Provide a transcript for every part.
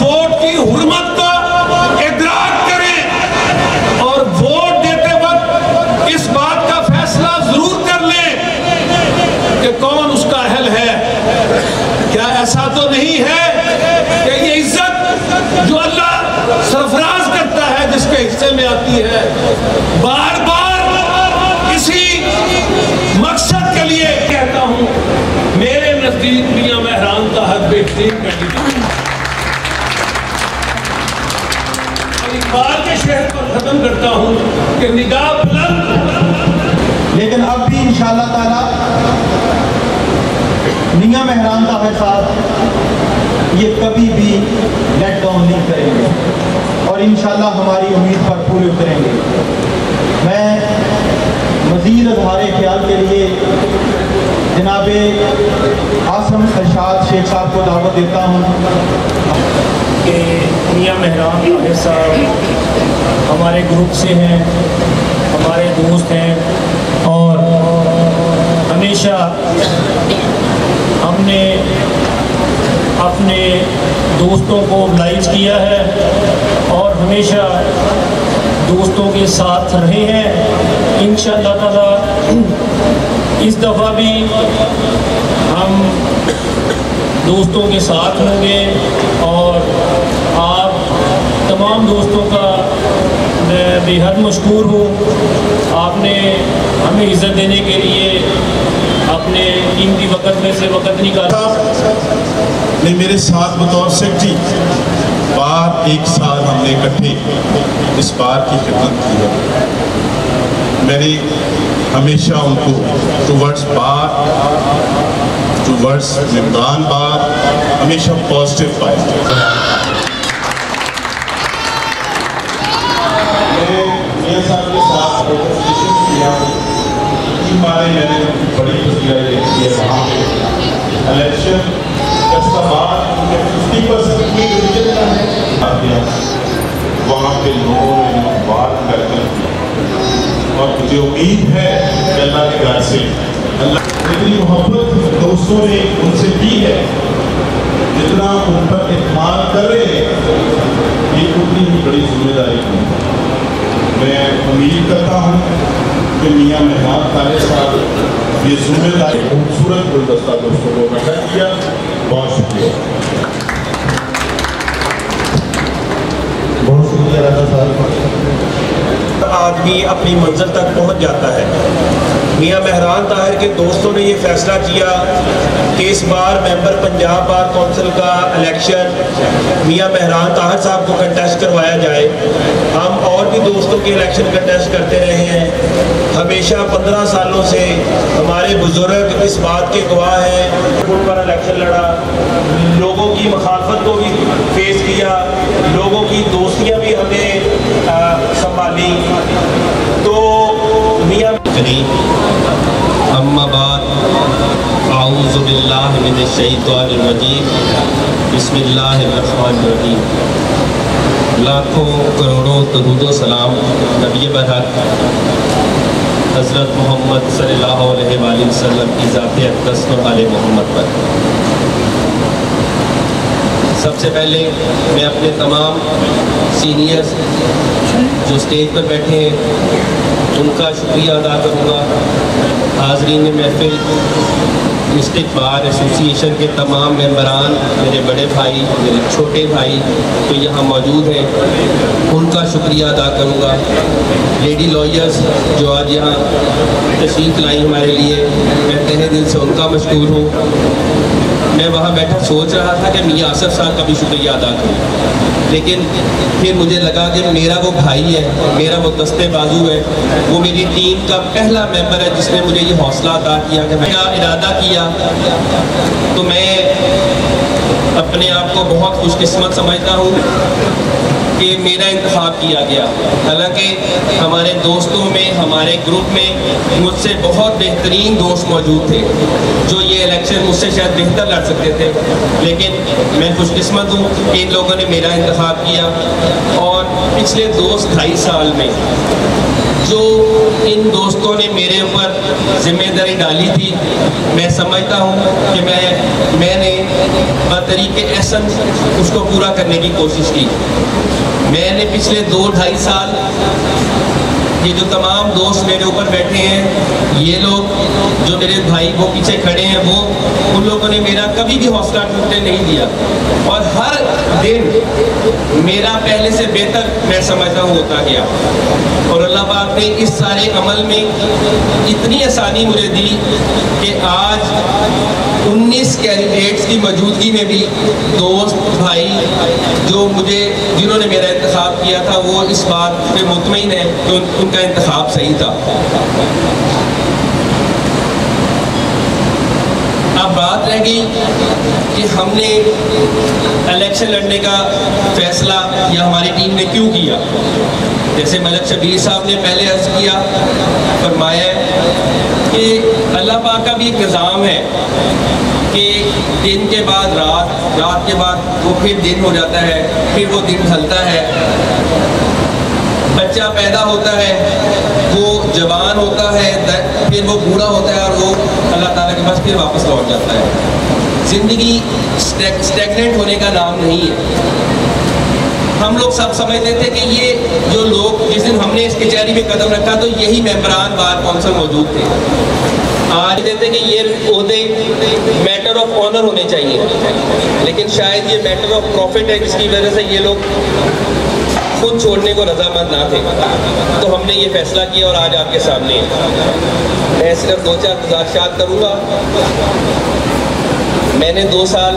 Vote کی حرمت کو ادراک کریں اور ووٹ دیتے وقت اس بات کا فیصلہ ضرور کر لیں کہ کون اس کا اہل ہے۔ کیا ایسا تو نہیں ہے کہ یہ عزت جو اللہ سرفراز کرتا ہے، جس کے حصے میں آتی ہے، بار بار اسی مقصد کے لیے کہتا ہوں، میرے نزدیک میاں مہران کا حق بہترین کینڈیڈیٹ شہر پر ختم کرتا ہوں کہ نگاہ بلند لیکن اب بھی انشاءاللہ تعالی میاں مہران طاہر صاحب یہ کبھی بھی لیٹ ڈاؤن نہیں کریں گے اور انشاءاللہ ہماری امید پر پورے اتریں گے۔ میں مزید اظہار خیال کے لیے جناب آسم ارشاد شیخ صاحب کو دعوت دیتا ہوں۔ کہ میاں مہران طاہر صاحب ہمارے گروپ سے ہیں، ہمارے دوست ہیں اور ہمیشہ ہم نے اپنے دوستوں کو oblige کیا ہے اور ہمیشہ دوستوں کے ساتھ رہے ہیں۔ انشاءاللہ تعالی اس دفعہ بھی ہم دوستوں کے ساتھ ہوں گے اور تمام دوستوں کا میں بے حد مشکور ہوں۔ آپ نے ہمیں عزت دینے کے لیے اپنے قیمتی وقت میں سے وقت نکالا۔ نے میرے ساتھ بطور سیکٹری، بار ایک سال ہم نے اکٹھے اس بار کی خدمت کی ہے۔ میں نے ہمیشہ ان کو ٹوورڈس بار ٹوورڈس ممبران بار، ہمیشہ پازیٹیو پایا مجھے امید ہے کہ اللہ کے گھر سے۔ اللہ اتنی محبت دوستوں نے ان سے کی ہے۔ جتنا ان پر اعتماد کر رہے ہیں یہ اتنی ہی بڑی ذمہ داری ہے۔ میں امید کرتا ہوں کہ میاں مہمان طارق صاحب یہ ذمہ داری خوبصورت گلدستہ دوستوں کو اکٹھا کیا۔ بہت شکریہ۔ بہت شکریہ راجا صاحب۔ آدمی اپنی منزل تک پہنچ جاتا ہے۔ میاں مہران طاہر کے دوستوں نے یہ فیصلہ کیا کہ اس بار ممبر پنجاب بار کونسل کا الیکشن میاں مہران طاہر صاحب کو کنٹیسٹ کروایا جائے۔ ہم اور بھی دوستوں کے الیکشن کنٹیسٹ کرتے رہے ہیں۔ ہمیشہ پندرہ سالوں سے ہمارے بزرگ اس بات کے گواہ ہیں۔ ان پر الیکشن لڑا۔ لوگوں کی مخالفت کو بھی فیس کیا۔ لوگوں کی دوستیاں بھی ہمیں آ، تو میاں کریم اما بعد اعوذ باللہ من الشیطان الرجیم بسم اللہ الرحمن الرحیم۔ لاکھوں کروڑوں درود و سلام نبی برحق حضرت محمد صلی اللہ علیہ وآلہ وسلم کی ذات اقدس اور آل محمد پر۔ سب سے پہلے میں اپنے تمام سینئرز جو اسٹیج پر بیٹھے ہیں، ان کا شکریہ ادا کروں گا۔ حاضرین محفل ڈسٹرکٹ بار ایسوسیشن کے تمام ممبران، میرے بڑے بھائی، میرے چھوٹے بھائی جو یہاں موجود ہیں، ان کا شکریہ ادا کروں گا۔ لیڈی لائرز جو آج یہاں تشریف لائی ہمارے لیے، میں تہ دل سے ان کا مشکور ہوں۔ میں وہاں بیٹھا سوچ رہا تھا کہ میاں آصف صاحب کا بھی شکریہ ادا کروں۔ لیکن پھر مجھے لگا کہ میرا وہ بھائی ہے، میرا وہ دستے بازو ہے، وہ میری ٹیم کا پہلا ممبر ہے جس نے مجھے یہ حوصلہ عطا کیا کہ میں ارادہ کیا۔ تو میں اپنے آپ کو بہت خوش قسمت سمجھتا ہوں۔ کہ میرا انتخاب کیا گیا۔ حالانکہ ہمارے دوستوں میں، ہمارے گروپ میں مجھ سے بہت بہترین دوست موجود تھے، جو یہ الیکشن مجھ سے شاید بہتر لڑ سکتے تھے۔ لیکن میں خوش قسمت ہوں کہ ان لوگوں نے میرا انتخاب کیا۔ اور پچھلے دو ڈھائی سال میں، جو ان دوستوں نے میرے اوپر ذمہ داری ڈالی تھی، میں سمجھتا ہوں کہ میں میں نے بطریق احسن اس کو پورا کرنے کی کوشش کی۔ میں نے پچھلے دو ڈھائی سال یہ جو تمام دوست میرے اوپر بیٹھے ہیں، یہ لوگ جو میرے بھائی وہ پیچھے کھڑے ہیں، وہ ان لوگوں نے میرا کبھی بھی حوصلہ ٹوٹنے نہیں دیا۔ اور ہر دن میرا پہلے سے بہتر میں سمجھتا ہوں، ہوتا گیا۔ اور اللہ پاک نے اس سارے عمل میں اتنی آسانی مجھے دی کہ آج انیس کینڈیڈیٹس کی موجودگی میں بھی دوست بھائی جو مجھے جنہوں نے میرا انتخاب کیا تھا، وہ اس بات پہ مطمئن ہے کہ ان کا انتخاب صحیح تھا اب بات رہ کہ ہم نے الیکشن لڑنے کا فیصلہ یا ہماری ٹیم نے کیوں کیا؟ جیسے ملک شبیر صاحب نے پہلے عرض کیا، فرمایا کہ اللہ پاک کا بھی ایک نظام ہے کہ دن کے بعد رات رات کے بعد وہ پھر دن ہو جاتا ہے، پھر وہ دن ڈھلتا ہے۔ بچہ پیدا ہوتا ہے، وہ جوان ہوتا ہے پھر وہ بوڑھا ہوتا ہے اور وہ اللہ تعالیٰ کے پاس پھر واپس لوٹ جاتا ہے۔ زندگی اسٹیگنٹ ہونے کا نام نہیں ہے۔ ہم لوگ سب سمجھتے تھے کہ یہ جو لوگ، جس دن ہم نے اس کچہری میں قدم رکھا تو یہی ممبران بار کونسل موجود تھے۔ آج دیتے کہ یہ عہدے میٹر آف آنر ہونے چاہیے۔ لیکن شاید یہ میٹر آف پروفٹ ہے، جس کی وجہ سے یہ لوگ خود چھوڑنے کو رضامند نہ تھے۔ تو ہم نے یہ فیصلہ کیا اور آج آپ کے سامنے میں صرف دو چار گزارشات کروں گا۔ میں نے دو سال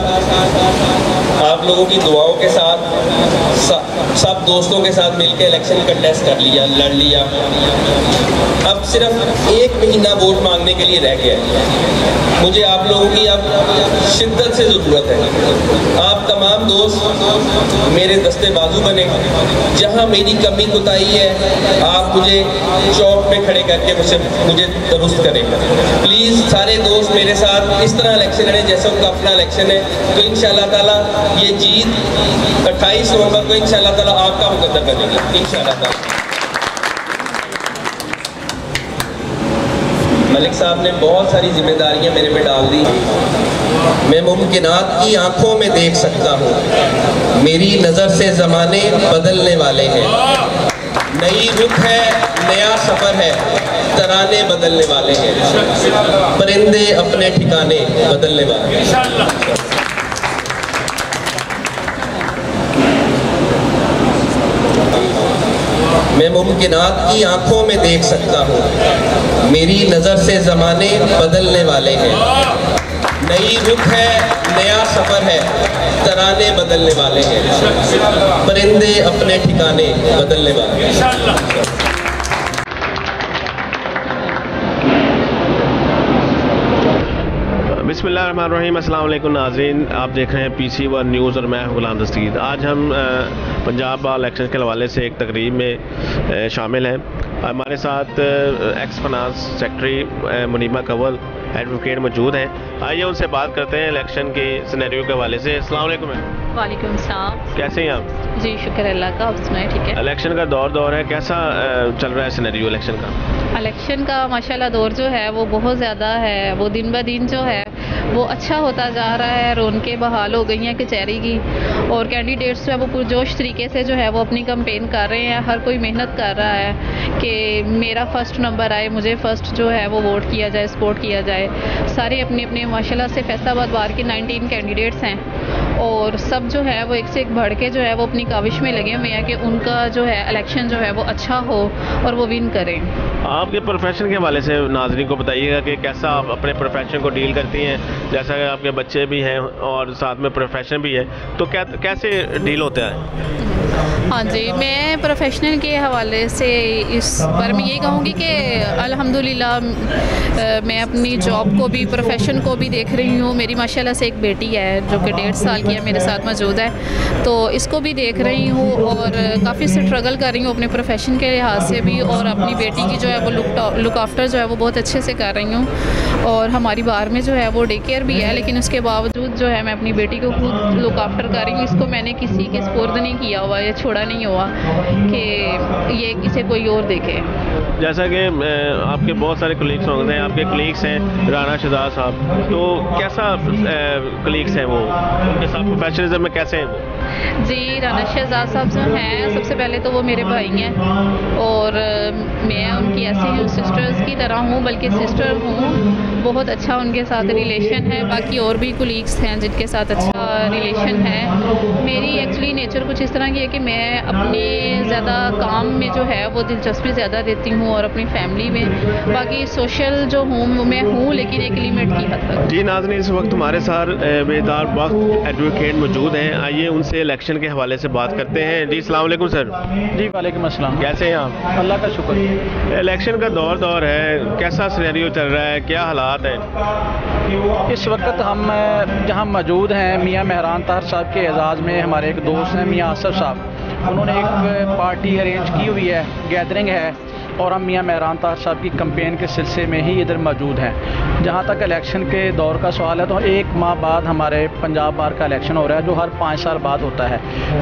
آپ لوگوں کی دعاؤں کے ساتھ سب دوستوں کے ساتھ مل کے الیکشن کنٹیسٹ کر لیا، لڑ لیا۔ اب صرف ایک مہینہ ووٹ مانگنے کے لیے رہ گیا۔ مجھے آپ لوگوں کی اب شدت سے ضرورت ہے۔ آپ تمام دوست، میرے دستے بازو بنے۔ جہاں میری کمی کوتاہی ہے، آپ مجھے چوک پہ کھڑے کر کے مجھ سے مجھے درست کریں۔ پلیز سارے دوست میرے ساتھ اس طرح الیکشن لڑیں جیسے ان کا اپنا الیکشن ہے۔ تو ان شاء اللہ تعالیٰ یہ جیت اٹھائیس نومبر کو ان شاء اللہ تعالیٰ آپ کا مقدر کریں گے۔ ان شاء اللہ ملک صاحب نے بہت ساری ذمہ داریاں میرے پہ ڈال دی۔ میں ممکنات کی آنکھوں میں دیکھ سکتا ہوں۔ میری نظر سے زمانے بدلنے والے ہیں۔ نئی رخ ہے، نیا سفر ہے، ترانے بدلنے والے ہیں۔ پرندے اپنے ٹھکانے بدلنے والے ہیں۔ میں ممکنات کی آنکھوں میں دیکھ سکتا ہوں۔ میری نظر سے زمانے بدلنے والے ہیں۔ نئی رخ ہے، نیا سفر ہے، ترانے بدلنے والے ہیں۔ پرندے اپنے ٹھکانے بدلنے والے ہیں۔ بسم اللہ الرحمن الرحیم، السلام علیکم ناظرین۔ آپ دیکھ رہے ہیں پی سی ون نیوز اور میں غلام دستگیر۔ آج ہم پنجاب الیکشن کے حوالے سے ایک تقریب میں شامل ہیں۔ ہمارے ساتھ ex finance secretary Munima Kanwal advocate موجود ہیں۔ آئیے ان سے بات کرتے ہیں الیکشن کے سنیریو کے حوالے سے۔ السلام علیکم۔ وعلیکم السلام۔ کیسے ہیں آپ؟ جی شکر اللہ کا آپ سنائیں ٹھیک ہے۔ الیکشن کا دور دور ہے کیسا چل رہا ہے سنیریو الیکشن کا؟ الیکشن کا ماشاء اللہ دور جو ہے وہ بہت زیادہ ہے وہ دن بہ دن جو ہے وہ اچھا ہوتا جا رہا ہے رونقیں بحال ہو گئی ہیں کچہری کی اور کینڈیڈیٹس جو ہے وہ پرجوش طریقے سے جو ہے وہ اپنی کمپین کر رہے ہیں۔ ہر کوئی محنت کر رہا ہے کہ میرا فرسٹ نمبر آئے، مجھے فرسٹ جو ہے وہ ووٹ کیا جائے سپورٹ کیا جائے۔ سارے اپنے اپنے ماشاء اللہ سے فیصلہ آباد بار کے نائنٹین کینڈیڈیٹس ہیں۔ اور سب جو ہے وہ ایک سے ایک بڑھ کے جو ہے وہ اپنی کاوش میں لگے ہوئے ہیں کہ ان کا جو ہے الیکشن جو ہے وہ اچھا ہو اور وہ ون کریں۔ آپ کے پروفیشن کے حوالے سے ناظرین کو بتائیے گا کہ کیسا آپ اپنے پروفیشن کو ڈیل کرتی ہیں۔ جیسا کہ آپ کے بچے بھی ہیں اور ساتھ میں پروفیشن بھی ہے تو کیسے ڈیل ہوتا ہے ہاں جی میں پروفیشنل کے حوالے سے اس پر میں یہ کہوں گی کہ الحمدللہ میں اپنی جاب کو بھی پروفیشن کو بھی دیکھ رہی ہوں۔ میری ماشاءاللہ سے ایک بیٹی ہے جو کہ ڈیڑھ سال کیا میرے ساتھ موجود ہے۔ تو اس کو بھی دیکھ رہی ہوں اور کافی اسٹرگل کر رہی ہوں اپنے پروفیشن کے لحاظ سے بھی اور اپنی بیٹی کی جو ہے وہ لک آفٹر جو ہے وہ بہت اچھے سے کر رہی ہوں۔ اور ہماری بار میں جو ہے وہ ڈے کیئر بھی ہے لیکن اس کے باوجود جو ہے میں اپنی بیٹی کو خود لک آفٹر کر رہی ہوں۔ اس کو میں نے کسی کے سپرد نہیں کیا ہوا یا چھوڑا نہیں ہوا کہ یہ اسے کوئی اور دیکھے۔ جیسا کہ آپ کے بہت سارے کلیگس ہوں گے آپ کے کلیگس ہیں رانا شہزاد صاحب۔ تو کیسا کلیگس ہیں وہ؟ پروفیشنلزم میں کیسے ہیں وہ؟ جی رانا شہزاد صاحب جو ہیں سب سے پہلے تو وہ میرے بھائی ہیں۔ اور میں ان کی ایسی ہوں سسٹرز کی طرح ہوں بلکہ سسٹر ہوں۔ بہت اچھا ان کے ساتھ ریلیشن ہے باقی اور بھی کولیگس ہیں جن کے ساتھ اچھا ریلیشن ہے. میری ایکچولی نیچر کچھ اس طرح کی ہے کہ میں اپنے زیادہ کام میں جو ہے وہ دلچسپی زیادہ دیتی ہوں اور اپنی فیملی میں. باقی سوشل جو ہوں وہ میں ہوں لیکن ایک لمٹ کی حد تک. جی ناظرین اس وقت ہمارے ساتھ بیدار وقت ایڈوکیٹ موجود ہیں. آئیے ان سے الیکشن کے حوالے سے بات کرتے ہیں. جی السلام علیکم سر. جی وعلیکم السلام. کیسے ہیں آپ؟ اللہ کا شکر. الیکشن کا دور دور ہے. کیسا سینیریو چل رہا ہے؟ کیا حالات ہیں؟ اس وقت ہم جہاں موجود ہیں میاں مہران طاہر صاحب کے اعزاز میں ہمارے ایک دوست ہیں، میاں آصف صاحب۔ انہوں نے ایک پارٹی ارینج کی ہوئی ہے گیدرنگ ہے۔ اور ہم میاں مہران طاہر صاحب کی کمپین کے سلسلے میں ہی ادھر موجود ہیں۔ جہاں تک الیکشن کے دور کا سوال ہے، تو ایک ماہ بعد ہمارے پنجاب بار کا الیکشن ہو رہا ہے، جو ہر پانچ سال بعد ہوتا ہے۔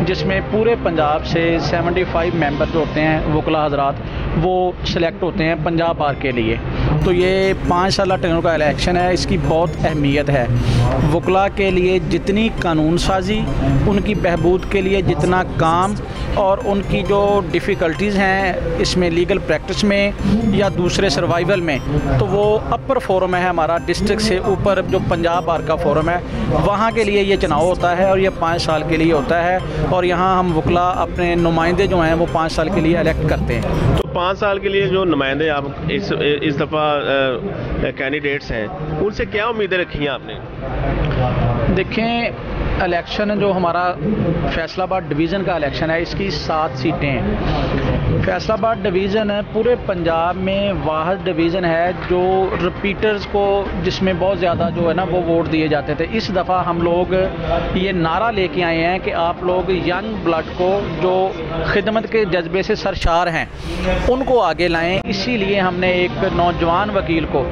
جس میں پورے پنجاب سے سیونٹی فائیو ممبر جو ہوتے ہیں وکلا حضرات، وہ سلیکٹ ہوتے ہیں پنجاب بار کے لیے۔ تو یہ پانچ سالہ ٹرینوں کا الیکشن ہے، اس کی بہت اہمیت ہے۔ وکلا کے لیے جتنی قانون سازی، ان کی بہبود کے لیے جتنا کام اور ان کی جو ڈیفیکلٹیز ہیں، اس میں لیگل پریکٹس میں یا دوسرے سروائیول میں تو وہ اپر فورم ہے ہمارا ڈسٹرکٹ سے اوپر جو پنجاب بار کا فورم ہے وہاں کے لیے یہ چناؤ ہوتا ہے اور یہ پانچ سال کے لیے ہوتا ہے اور یہاں ہم وکلا اپنے نمائندے جو ہیں وہ پانچ سال کے لیے الیکٹ کرتے ہیں تو پانچ سال کے لیے جو نمائندے آپ اس اس دفعہ کینڈیڈیٹس ہیں ان سے کیا امیدیں رکھی ہیں آپ نے دیکھیں الیکشن جو ہمارا فیصلہ آباد ڈویژن کا الیکشن ہے اس کی سات سیٹیں ہیں فیصلہ آباد ڈویژن پورے پنجاب میں واحد ڈویژن ہے جو رپیٹرز کو جس میں بہت زیادہ جو ہے نا وہ ووٹ دیے جاتے تھے۔ اس دفعہ ہم لوگ یہ نعرہ لے کے آئے ہیں کہ آپ لوگ ینگ بلڈ کو جو خدمت کے جذبے سے سرشار ہیں، ان کو آگے لائیں۔ اسی لیے ہم نے ایک نوجوان وکیل کو،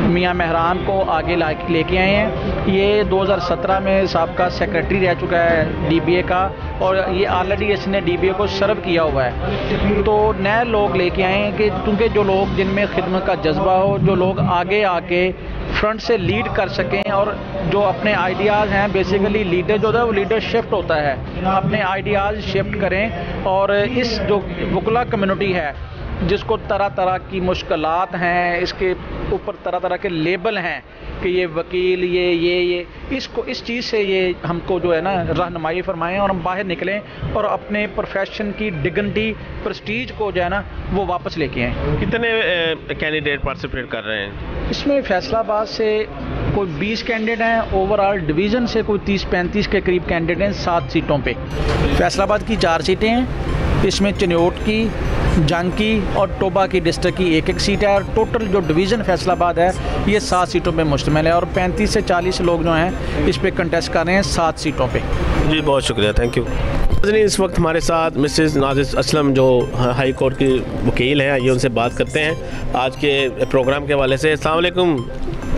میاں مہران کو آگے لے کے آئے ہیں۔ یہ دو ہزار سترہ میں سابقہ سیکرٹری رہ چکا ہے ڈی بی اے کا اور یہ آلریڈی اس نے ڈی بی اے کو سرو کیا ہوا ہے۔ تو نئے لوگ لے کے آئیں کہ کیونکہ جو لوگ جن میں خدمت کا جذبہ ہو، جو لوگ آگے آ کے فرنٹ سے لیڈ کر سکیں اور جو اپنے آئیڈیاز ہیں بیسیکلی لیڈر جو ہوتا ہے، وہ لیڈر شفٹ ہوتا ہے۔ اپنے آئیڈیاز شفٹ کریں اور اس جو وکلا کمیونٹی ہے جس کو طرح طرح کی مشکلات ہیں اس کے اوپر طرح طرح کے لیبل ہیں کہ یہ وکیل یہ یہ یہ۔ اس کو اس چیز سے یہ ہم کو جو ہے نا رہنمائی فرمائیں اور ہم باہر نکلیں اور اپنے پروفیشن کی ڈگنٹی پرسٹیج کو جو ہے نا وہ واپس لے کے آئیں۔ کتنے کینڈیڈیٹ پارٹیسپیٹ کر رہے ہیں؟ اس میں فیصلہ آباد سے کوئی بیس کینڈیڈیٹ ہیں اوور آل ڈویژن سے کوئی تیس پینتیس کے قریب کینڈیڈیٹ ہیں سات سیٹوں پہ۔ فیصلہ آباد کی چار سیٹیں ہیں۔ اس میں چنیوٹ کی جنگ کی اور ٹوبا کی ڈسٹرکٹ کی ایک ایک سیٹ ہے اور ٹوٹل جو ڈویژن فیصلہ آباد ہے یہ سات سیٹوں پہ مشتمل ہے اور پینتیس سے چالیس لوگ جو ہیں اس پہ کنٹیسٹ کر رہے ہیں سات سیٹوں پہ۔ جی بہت شکریہ تھینک یو اس وقت ہمارے ساتھ مسز نازش اسلم جو ہائی کورٹ کی وکیل ہیں یہ ان سے بات کرتے ہیں۔ آج کے پروگرام کے حوالے سے۔ السلام علیکم۔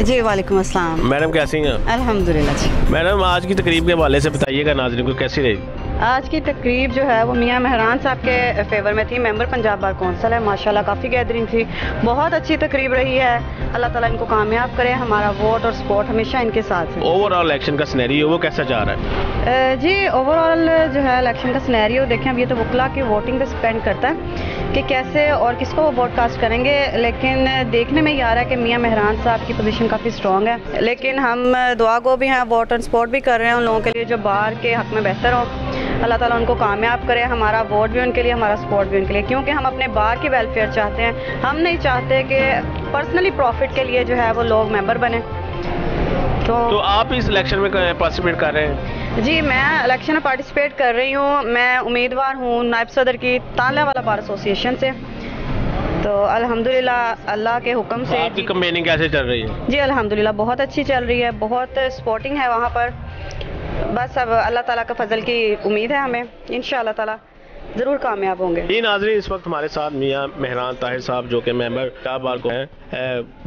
جی وعلیکم السلام۔ میڈم کیسی ہیں؟ الحمد للہ جی۔ میڈم آج کی تقریب کے حوالے سے بتائیے گا ناظرین کو کیسی رہی؟ آج کی تقریب جو ہے وہ میاں مہران صاحب کے فیور میں تھی ممبر پنجاب بار کونسل ہے ماشاءاللہ کافی گیدرنگ تھی۔ بہت اچھی تقریب رہی ہے۔ اللہ تعالیٰ ان کو کامیاب کرے ہمارا ووٹ اور سپورٹ ہمیشہ ان کے ساتھ ہے۔ اوور آل الیکشن کا سنیری وہ کیسا جا رہا ہے؟ جی اوور آل جو ہے الیکشن کا سنیریو دیکھیں اب یہ تو وکلا کی ووٹنگ پہ سپینڈ کرتا ہے کہ کیسے اور کس کو وہ ووٹ کاسٹ کریں گے۔ لیکن دیکھنے میں یہ آ رہا ہے کہ میاں مہران صاحب کی پوزیشن کافی اسٹرانگ ہے۔ لیکن ہم دعا گو بھی ہیں ووٹ اینڈ سپورٹ بھی کر رہے ہیں ان لوگوں کے لیے جو باہر کے حق میں بہتر ہو اللہ تعالیٰ ان کو کامیاب کرے ہمارا ووٹ بھی ان کے لیے ہمارا سپورٹ بھی ان کے لیے۔ کیونکہ ہم اپنے باہر کی ویلفیئر چاہتے ہیں۔ ہم نہیں چاہتے کہ پرسنلی پروفٹ کے لیے جو ہے وہ لوگ ممبر بنے۔ تو آپ اس الیکشن میں پارٹیسپیٹ کر رہے ہیں؟ جی میں الیکشن میں پارٹیسپیٹ کر رہی ہوں۔ میں امیدوار ہوں نائب صدر کی تانلہ والا بار ایسوسیشن سے۔ تو الحمدللہ اللہ کے حکم سے آپ کی کمپیننگ کیسے چل رہی ہے؟ جی الحمدللہ بہت اچھی چل رہی ہے۔ بہت سپورٹنگ ہے وہاں پر۔ بس اب اللہ تعالیٰ کا فضل کی امید ہے ہمیں۔ انشاءاللہ تعالیٰ ضرور کامیاب ہوں گے۔ یہ ناظرین اس وقت ہمارے ساتھ میاں مہران طاہر صاحب جو کہ ممبر بار کو ہیں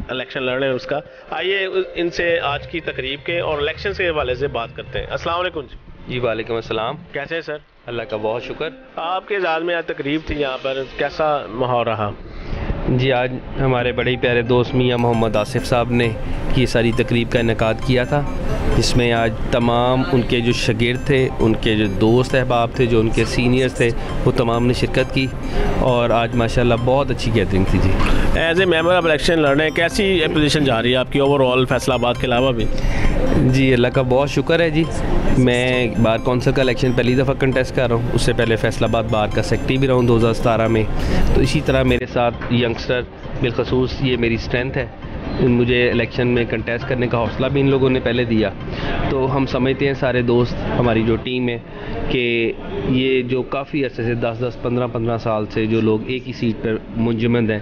الیکشن لڑ رہے ہیں اس کا۔ آئیے ان سے آج کی تقریب کے اور الیکشن کے حوالے سے بات کرتے ہیں۔ السلام علیکم جی۔ جی وعلیکم السلام۔ کیسے ہیں سر؟ اللہ کا بہت شکر۔ آپ کے اعزاز میں آج تقریب تھی یہاں پر کیسا ماحول رہا؟ جی آج ہمارے بڑے ہی پیارے دوست میاں محمد آصف صاحب نے یہ ساری تقریب کا انعقاد کیا تھا، جس میں آج تمام ان کے جو شاگرد تھے، ان کے جو دوست احباب تھے، جو ان کے سینئرز تھے، وہ تمام نے شرکت کی اور آج ماشاءاللہ بہت اچھی گیدرنگ تھی جی۔ As a member of election لڑ رہے ہیں کیسی پوزیشن جا رہی ہے آپ کی اوور آل فیصلہ آباد کے علاوہ بھی؟ جی اللہ کا بہت شکر ہے جی۔ میں بار کونسل کا الیکشن پہلی دفعہ کنٹیسٹ کر رہا ہوں۔ اس سے پہلے فیصل آباد بار کا سیکٹری بھی رہا ہوں دو ہزار ستارہ میں۔ تو اسی طرح میرے ساتھ ینگسٹر بالخصوص، یہ میری اسٹرینتھ ہے۔ مجھے الیکشن میں کنٹیسٹ کرنے کا حوصلہ بھی ان لوگوں نے پہلے دیا۔ تو ہم سمجھتے ہیں سارے دوست، ہماری جو ٹیم ہے، کہ یہ جو کافی عرصے سے، دس دس، پندرہ پندرہ سال سے جو لوگ ایک ہی سیٹ پر منجمد ہیں،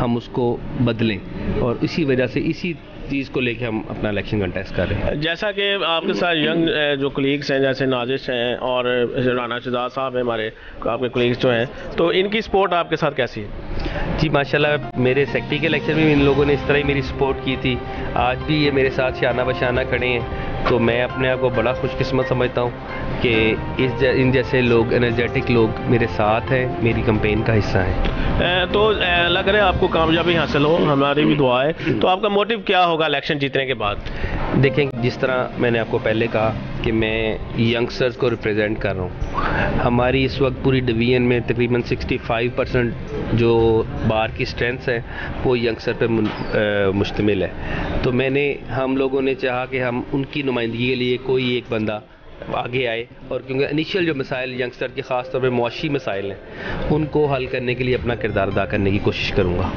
ہم اس کو بدلیں۔ اور اسی وجہ سے اسی چیز کو لے کے ہم اپنا الیکشن کنٹیسٹ کر رہے ہیں۔ جیسا کہ آپ کے ساتھ ینگ جو کلیگس ہیں جیسے نازش ہیں اور رانا شہزاد صاحب ہیں ہمارے آپ کے کلیگس جو ہیں تو ان کی سپورٹ آپ کے ساتھ کیسی ہے؟ جی ماشاءاللہ میرے سیکٹری کے الیکشن میں ان لوگوں نے اس طرح ہی میری سپورٹ کی تھی۔ آج بھی یہ میرے ساتھ شانہ بشانہ کھڑے ہیں۔ تو میں اپنے آپ کو بڑا خوش قسمت سمجھتا ہوں کہ اس ان جیسے لوگ انرجیٹک لوگ میرے ساتھ ہیں میری کمپین کا حصہ ہیں۔ تو لگ رہا ہے آپ کو کامیابی حاصل ہو ہماری بھی دعا ہے۔ تو آپ کا موٹیو کیا ہوگا الیکشن جیتنے کے بعد؟ دیکھیں، جس طرح میں نے آپ کو پہلے کہا کہ میں ینگسٹرز کو ریپرزینٹ کر رہا ہوں۔ ہماری اس وقت پوری ڈویژن میں تقریباً سکسٹی فائیو پرسنٹ جو بار کی اسٹرینتھس ہیں وہ ینگسٹر پہ مشتمل ہے۔ تو میں نے، ہم لوگوں نے چاہا کہ ہم ان کی نمائندگی کے لیے کوئی ایک بندہ آگے آئے اور کیونکہ انیشیل جو مسائل ینگسٹر کے خاص طور پہ معاشی مسائل ہیں، ان کو حل کرنے کے لیے اپنا کردار ادا کرنے کی کوشش کروں گا۔